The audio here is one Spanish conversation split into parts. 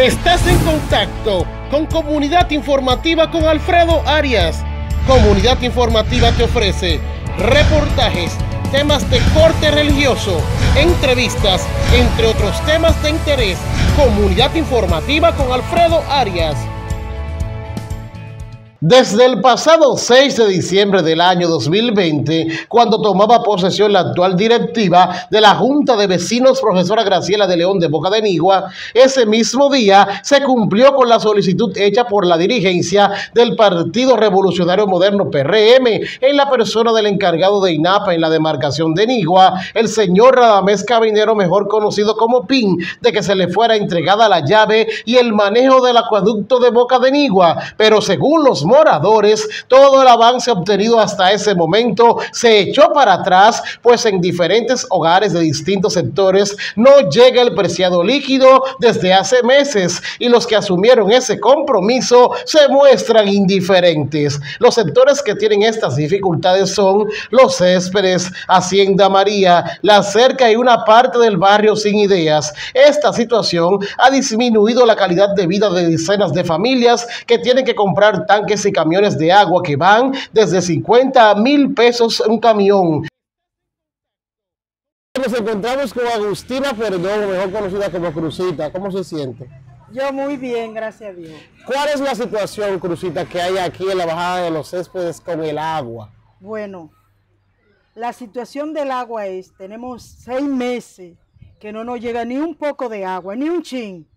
Estás en contacto con Comunidad Informativa con Alfredo Arias. Comunidad Informativa te ofrece reportajes, temas de corte religioso, entrevistas, entre otros temas de interés. Comunidad Informativa con Alfredo Arias. Desde el pasado 6 de diciembre del año 2020, cuando tomaba posesión la actual directiva de la Junta de Vecinos, profesora Graciela de León de Boca de Nigua, ese mismo día se cumplió con la solicitud hecha por la dirigencia del Partido Revolucionario Moderno PRM en la persona del encargado de INAPA en la demarcación de Nigua, el señor Radamés Cabinero, mejor conocido como PIN, de que se le fuera entregada la llave y el manejo del acueducto de Boca de Nigua, pero según los moradores, todo el avance obtenido hasta ese momento se echó para atrás, pues en diferentes hogares de distintos sectores no llega el preciado líquido desde hace meses y los que asumieron ese compromiso se muestran indiferentes. Los sectores que tienen estas dificultades son los céspedes, Hacienda María, la cerca y una parte del barrio sin ideas. Esta situación ha disminuido la calidad de vida de decenas de familias que tienen que comprar tanques y camiones de agua que van desde 50 a mil pesos un camión. Nos encontramos con Agustina Perdón, mejor conocida como Cruzita. ¿Cómo se siente? Yo muy bien, gracias a Dios. ¿Cuál es la situación, Cruzita, que hay aquí en la bajada de los céspedes con el agua? Bueno, la situación del agua es, tenemos seis meses que no nos llega ni un poco de agua, ni un chin.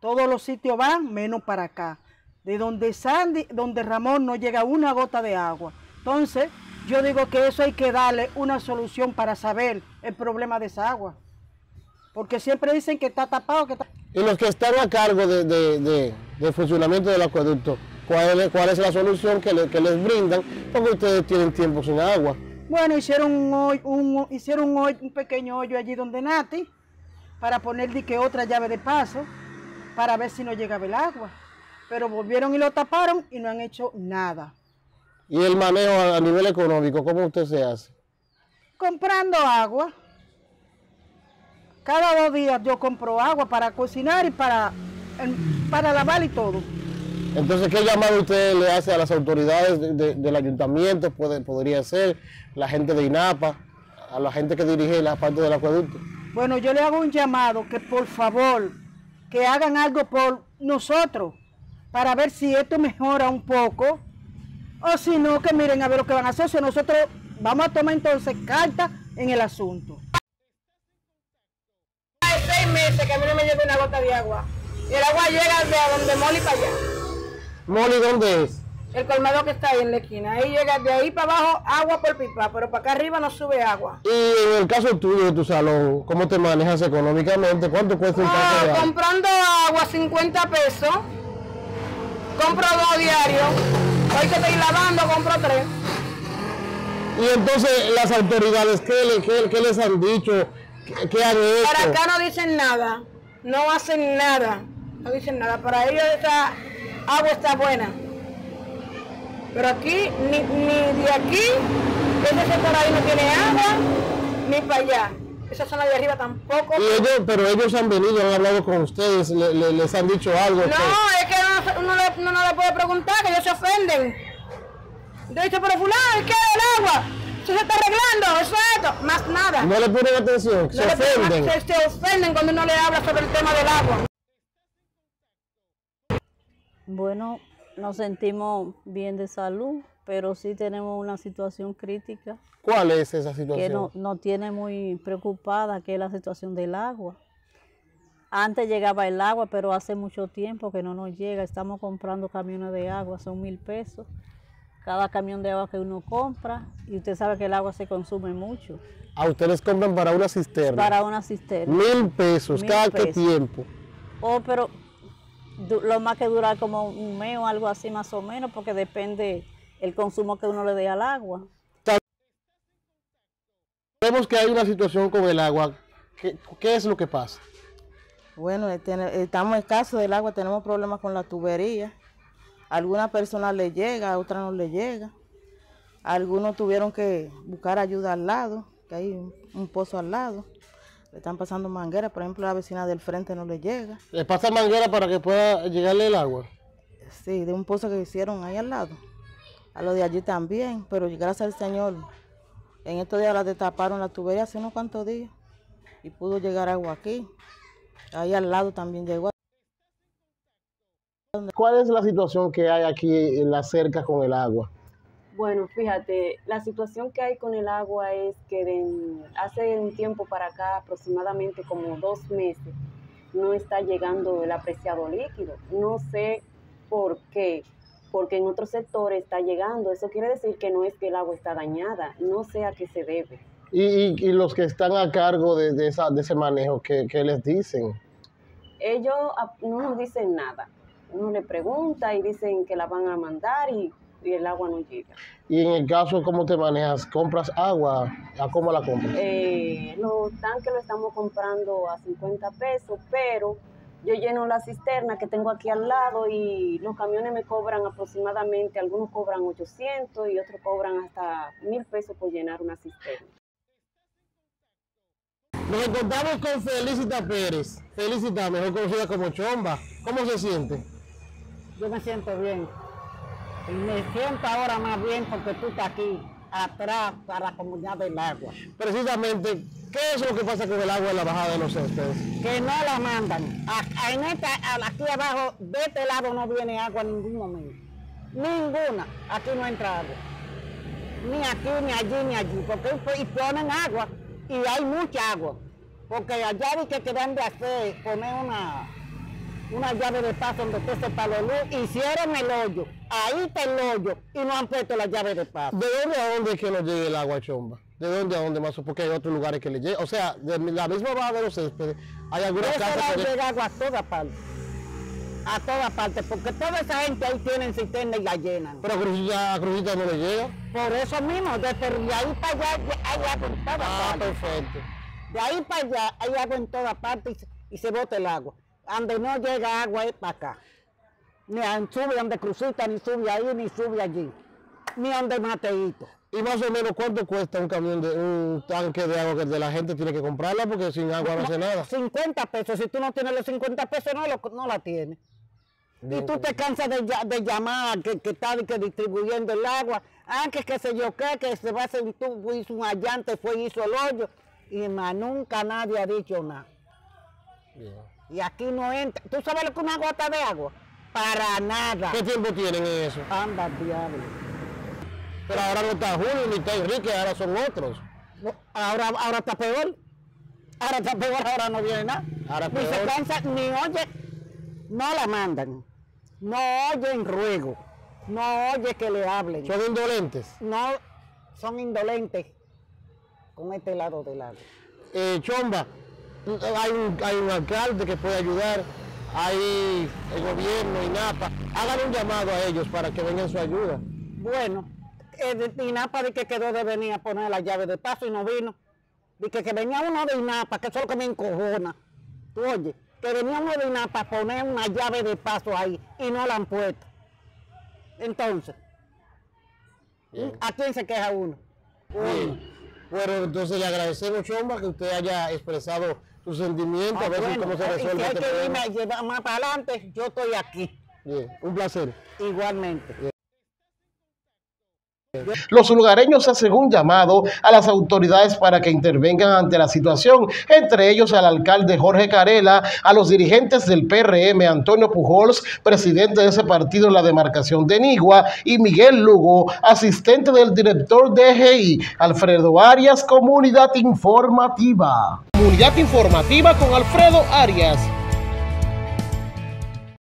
Todos los sitios van menos para acá. De donde Sandy, donde Ramón no llega una gota de agua. Entonces, yo digo que eso hay que darle una solución para saber el problema de esa agua. Porque siempre dicen que está tapado, que está... Y los que están a cargo de, de, de, del funcionamiento del acueducto, ¿cuál es, ¿cuál es la solución que, le, que, les brindan? Porque ustedes tienen tiempo sin agua. Bueno, hicieron un, hoy, un, hicieron un, hoy, un pequeño hoyo allí donde Nati, para poner que otra llave de paso, para ver si no llegaba el agua. Pero volvieron y lo taparon y no han hecho nada. ¿Y el manejo a nivel económico, cómo usted se hace? Comprando agua. Cada dos días yo compro agua para cocinar y para, para lavar y todo. Entonces, ¿qué llamado usted le hace a las autoridades de, de, del ayuntamiento? Puede, podría ser la gente de INAPA, a la gente que dirige la parte del acueducto. Bueno, yo le hago un llamado que por favor, que hagan algo por nosotros, para ver si esto mejora un poco, o si no, que miren a ver lo que van a hacer. Si nosotros vamos a tomar entonces carta en el asunto. Hay seis meses que a mí no me llega una gota de agua. Y el agua llega de donde Molly para allá. ¿Molly dónde es? El colmado que está ahí en la esquina. Ahí llega de ahí para abajo agua por pipa, pero para acá arriba no sube agua. Y en el caso tuyo de tu salón, ¿cómo te manejas económicamente? ¿Cuánto cuesta un Ah, paso de agua? comprando agua 50 pesos. Compro dos diarios. Hoy que estoy lavando, compro tres. Y entonces las autoridades, ¿qué, le- qué- qué les han dicho? ¿Qué, qué han hecho? Para acá no dicen nada. No hacen nada. No dicen nada. Para ellos esa agua está buena. Pero aquí, ni, ni de aquí, ese sector ahí no tiene agua, ni para allá. Esa zona de arriba tampoco. Y ellos, pero ellos han venido, han hablado con ustedes, le- le- les han dicho algo. No, es que uno, le, uno no le puede preguntar, que ellos se ofenden. Entonces dice, pero fulano, ¿qué es el agua? Eso se está arreglando, eso es esto. Más nada. No le ponen atención, se No ponen- ofenden. Se, se ofenden cuando uno le habla sobre el tema del agua. Bueno, nos sentimos bien de salud, pero sí tenemos una situación crítica ¿Cuál es esa que situación? no- nos tiene muy preocupada, que es la situación del agua. Antes llegaba el agua, pero hace mucho tiempo que no nos llega. Estamos comprando camiones de agua, son mil pesos. Cada camión de agua que uno compra, y usted sabe que el agua se consume mucho, A ustedes compran para una cisterna. para una cisterna. Mil pesos, Mil ¿cada qué tiempo? Oh, pero lo más que dura como un mes o algo así más o menos, porque depende el consumo que uno le dé al agua. Sabemos que hay una situación con el agua. ¿Qué, qué es lo que pasa? Bueno, eh, tiene- estamos escasos del agua, tenemos problemas con la tubería. A algunas personas le llega, a otras no le llega. Algunos tuvieron que buscar ayuda al lado, que hay un, pozo al lado. Le están pasando manguera, por ejemplo, la vecina del frente no le llega. ¿Le pasa manguera para que pueda llegarle el agua? Sí, de un pozo que hicieron ahí al lado. A lo de allí también, pero gracias al Señor, en estos días la destaparon la tubería hace unos cuantos días y pudo llegar agua aquí. Ahí al lado también llegó. ¿Cuál es la situación que hay aquí en la cerca con el agua? Bueno, fíjate, la situación que hay con el agua es que de- hace un tiempo para acá, aproximadamente como dos meses, no está llegando el apreciado líquido. No sé por qué, porque en otros sectores está llegando. Eso quiere decir que no es que el agua está dañada, no sé a qué se debe. Y, y- y los que están a cargo de, de esa, de ese manejo, ¿qué, qué les dicen? Ellos no nos dicen nada. Uno le pregunta y dicen que la van a mandar y, y el agua no llega. Y en el caso, ¿cómo te manejas? ¿Compras agua? ¿A cómo la compras? Eh, los tanques lo estamos comprando a 50 pesos, pero yo lleno la cisterna que tengo aquí al lado y los camiones me cobran aproximadamente, algunos cobran 800 y otros cobran hasta mil pesos por llenar una cisterna. Nos encontramos con Felicita Pérez. Felicita, mejor conocida como Chomba. ¿Cómo se siente? Yo me siento bien. Y me siento ahora más bien porque tú estás aquí, atrás, para la comunidad del agua. Precisamente, ¿qué es lo que pasa con el agua en la bajada de los céspedes? Que no la mandan. En esta, aquí abajo, de este lado no viene agua en ningún momento. Ninguna. Aquí no entra agua. Ni aquí, ni allí, ni allí. Porque y ponen agua y hay mucha agua. Porque allá vi que querían de hacer, poner una, una llave de paso donde usted se. Hicieron el hoyo. Ahí está el hoyo y no han puesto la llave de paso. ¿De dónde a dónde es que nos llegue el agua Chomba? ¿De dónde a dónde más? Porque hay otros lugares que le llega. O sea, de la misma bajada de los céspedes, hay algunas Eso casas va a llegar agua a todas partes. A todas partes, porque toda esa gente ahí tienen cisterna y la llenan. Pero a Cruzita, a Cruzita no le llega. Por eso mismo, desde de ahí para allá hay agua en todas Ah, partes. perfecto. De ahí para allá hay agua en todas partes y se, y se bota el agua. Donde no llega agua es para acá. Ni sube donde Cruzita, ni sube ahí, ni sube allí. Ni donde Mateito. Y más o menos, ¿cuánto cuesta un camión de un tanque de agua que de la gente tiene que comprarla? Porque sin agua no hace nada. 50 pesos. Si tú no tienes los 50 pesos, no, lo- no la tienes. Y tú te cansas de, de llamar que, que está que distribuyendo el agua. Ah, que qué sé yo qué, que se va a hacer un tubo, hizo un allante, fue y hizo el hoyo. Y más nunca nadie ha dicho nada. Y aquí no entra. ¿Tú sabes lo que una gota de agua? Para nada. ¿Qué tiempo tienen en eso? Anda, diablo. Pero ahora no está Julio ni está Enrique, ahora son otros. No, Ahora, ahora está peor. Ahora está peor, ahora no viene nada. Ahora ni se peor. cansa, ni oye, no la mandan. No oyen ruego. No oye que le hablen. Son indolentes. No son indolentes con este lado del lago. Eh, Chomba, hay un, hay un alcalde que puede ayudar, hay el gobierno, INAPA. Hagan un llamado a ellos para que vengan su ayuda. Bueno, eh, INAPA de que quedó de venir a poner la llave de paso y no vino. Que, que venía uno de INAPA, que eso es lo que me encojona. Tú oye, que venía uno de INAPA a poner una llave de paso ahí y no la han puesto. Entonces, ¿a quién se queja uno? Bien. Bueno, entonces le agradecemos, Chomba, que usted haya expresado su sentimiento, a Ah, ver si cómo se si resuelve hay este que irme a llevar más para adelante, yo estoy aquí, Bien, un placer. igualmente. Los lugareños hacen un llamado a las autoridades para que intervengan ante la situación, entre ellos al alcalde Jorge Carela, a los dirigentes del PRM Antonio Pujols, presidente de ese partido en la demarcación de Nigua, y Miguel Lugo, asistente del director de EGI, Alfredo Arias, Comunidad Informativa. Comunidad Informativa con Alfredo Arias.